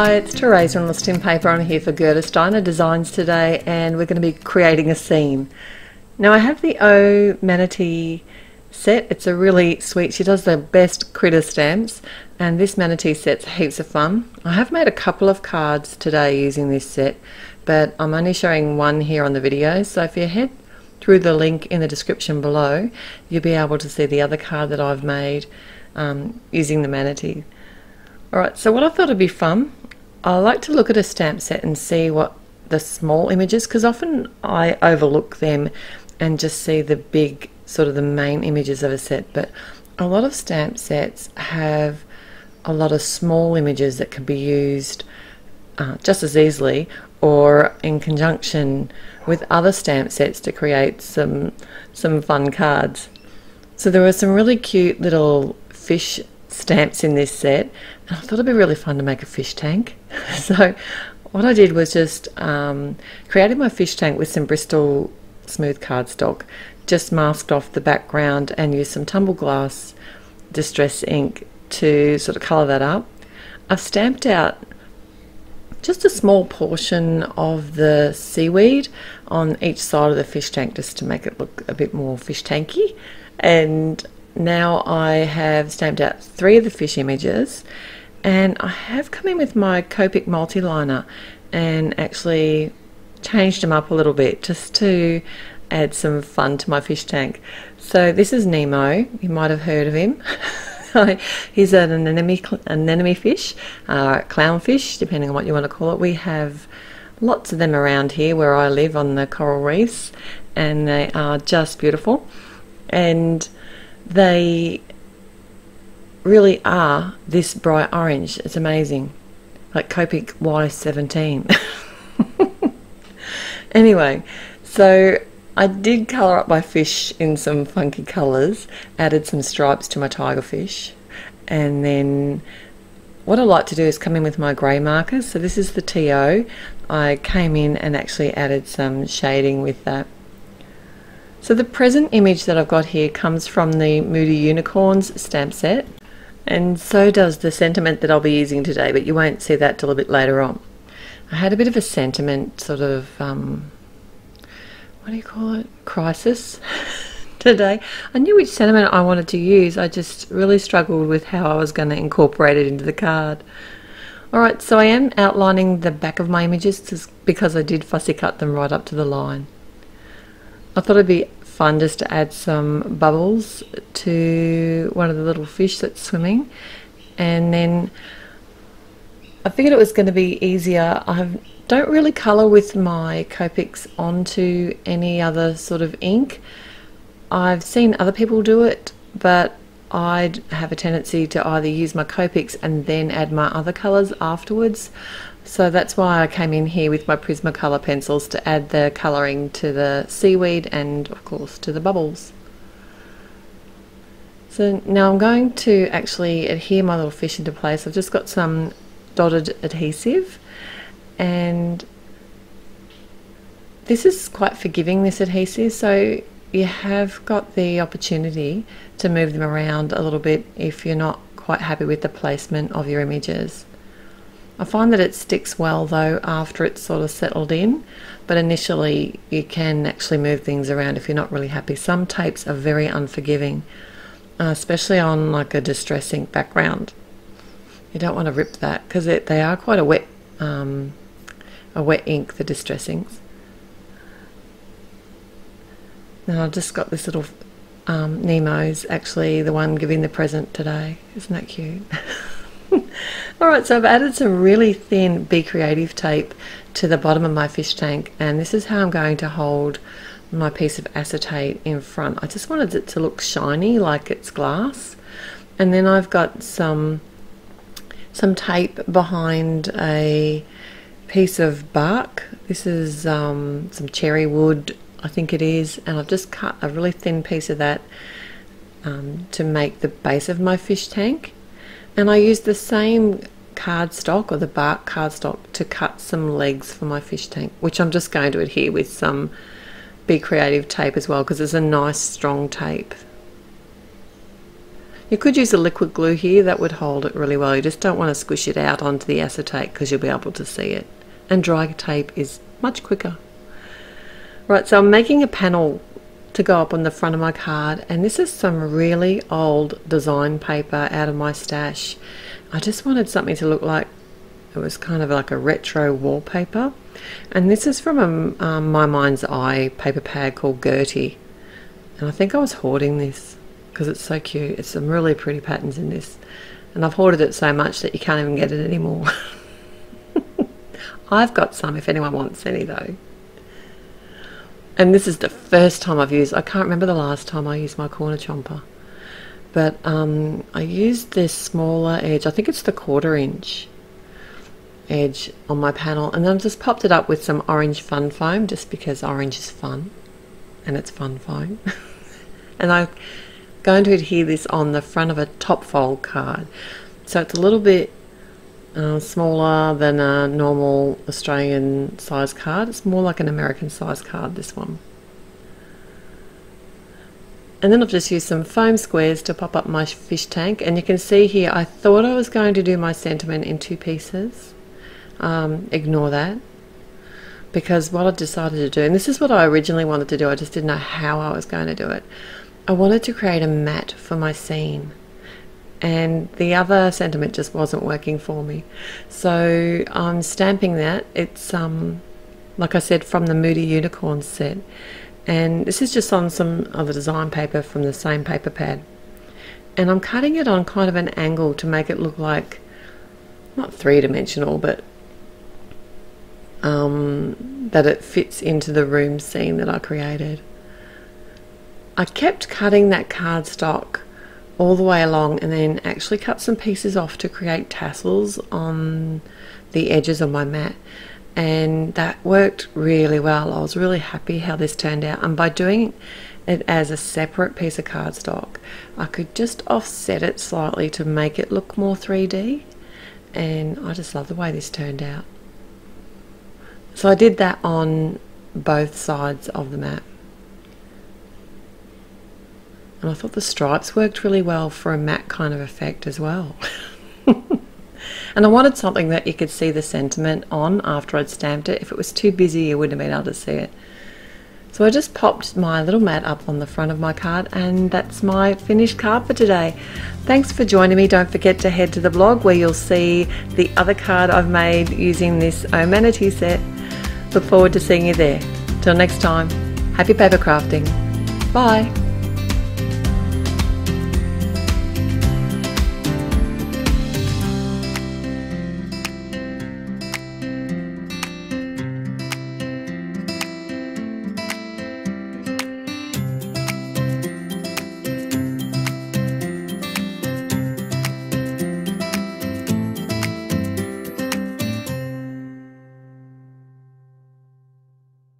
Hi, it's Teresa on Lost in Paper. I'm here for Gerda Steiner Designs today and we're going to be creating a scene. Now I have the O Manatee set. It's a really sweet, she does the best critter stamps and this Manatee set's heaps of fun. I have made a couple of cards today using this set but I'm only showing one here on the video so if you head through the link in the description below you'll be able to see the other card that I've made um, using the Manatee. Alright, so what I thought would be fun, I like to look at a stamp set and see what the small images, because often I overlook them and just see the big, sort of the main images of a set, but a lot of stamp sets have a lot of small images that can be used uh, just as easily or in conjunction with other stamp sets to create some some fun cards. So there were some really cute little fish stamps in this set and I thought it'd be really fun to make a fish tank. So what I did was just um, created my fish tank with some Bristol smooth cardstock just masked off the background and used some Tumbled Glass distress ink to sort of colour that up. I've stamped out just a small portion of the seaweed on each side of the fish tank just to make it look a bit more fish tanky. And now I have stamped out three of the fish images and I have come in with my Copic multiliner and actually changed them up a little bit just to add some fun to my fish tank. So this is Nemo, you might have heard of him. He's an anemone, anemone fish, uh, clownfish, depending on what you want to call it. We have lots of them around here where I live on the coral reefs and they are just beautiful. And they really are this bright orange. It's amazing. Like Copic Y17. anyway, so I did colour up my fish in some funky colours, added some stripes to my tiger fish, and then what I like to do is come in with my grey markers. So this is the T0. I came in and actually added some shading with that. So the present image that I've got here comes from the Moody Unicorns stamp set and so does the sentiment that I'll be using today but you won't see that till a bit later on. I had a bit of a sentiment sort of um, what do you call it crisis today. I knew which sentiment I wanted to use I just really struggled with how I was going to incorporate it into the card. Alright so I am outlining the back of my images because I did fussy cut them right up to the line. I thought it'd be fun just to add some bubbles to one of the little fish that's swimming and then I figured it was going to be easier. I don't really colour with my Copics onto any other sort of ink. I've seen other people do it but I'd have a tendency to either use my Copics and then add my other colours afterwards. So that's why I came in here with my Prismacolor pencils to add the colouring to the seaweed and of course to the bubbles. So now I'm going to actually adhere my little fish into place. I've just got some dotted adhesive and this is quite forgiving this adhesive so you have got the opportunity to move them around a little bit if you're not quite happy with the placement of your images. I find that it sticks well though after it's sort of settled in but initially you can actually move things around if you're not really happy. Some tapes are very unforgiving uh, especially on like a distress ink background. You don't want to rip that because they are quite a wet um, a wet ink, the distress inks. Now I've just got this little um, Nemo's actually the one giving the present today. Isn't that cute? Alright, so I've added some really thin Be Creative tape to the bottom of my fish tank and this is how I'm going to hold my piece of acetate in front. I just wanted it to look shiny like it's glass and then I've got some some tape behind a piece of bark. This is um, some cherry wood I think it is and I've just cut a really thin piece of that um, to make the base of my fish tank and I used the same cardstock or the bark cardstock to cut some legs for my fish tank which I'm just going to adhere with some Be Creative tape as well because it's a nice strong tape You could use a liquid glue here, that would hold it really well. You just don't want to squish it out onto the acetate because you'll be able to see it. And dry tape is much quicker. Right, so I'm making a panel to go up on the front of my card and this is some really old design paper out of my stash. I just wanted something to look like it was kind of like a retro wallpaper and this is from a um, My Mind's Eye paper pad called Gertie and I think I was hoarding this because it's so cute. It's some really pretty patterns in this and I've hoarded it so much that you can't even get it anymore. I've got some if anyone wants any though. And this is the first time I've used, I can't remember the last time I used my corner chomper. But um, I used this smaller edge, I think it's the quarter inch edge on my panel. And I've just popped it up with some orange fun foam just because orange is fun. And it's fun foam. and I'm going to adhere this on the front of a top fold card. So it's a little bit uh, smaller than a normal Australian size card. It's more like an American size card, this one. And then I've just used some foam squares to pop up my fish tank. And you can see here, I thought I was going to do my sentiment in two pieces. Um, ignore that. Because what I decided to do, and this is what I originally wanted to do, I just didn't know how I was going to do it. I wanted to create a mat for my scene and the other sentiment just wasn't working for me. So I'm stamping that. It's um, like I said from the Moody Unicorn set, and this is just on some other design paper from the same paper pad. And I'm cutting it on kind of an angle to make it look like not three dimensional, but um, that it fits into the room scene that I created. I kept cutting that cardstock all the way along and then actually cut some pieces off to create tassels on the edges of my mat and that worked really well. I was really happy how this turned out and by doing it as a separate piece of cardstock I could just offset it slightly to make it look more 3D and I just love the way this turned out. So I did that on both sides of the mat. And I thought the stripes worked really well for a matte kind of effect as well. and I wanted something that you could see the sentiment on after I'd stamped it. If it was too busy, you wouldn't have been able to see it. So I just popped my little mat up on the front of my card and that's my finished card for today. Thanks for joining me. Don't forget to head to the blog where you'll see the other card I've made using this Omanity set. Look forward to seeing you there. Till next time, happy paper crafting. Bye.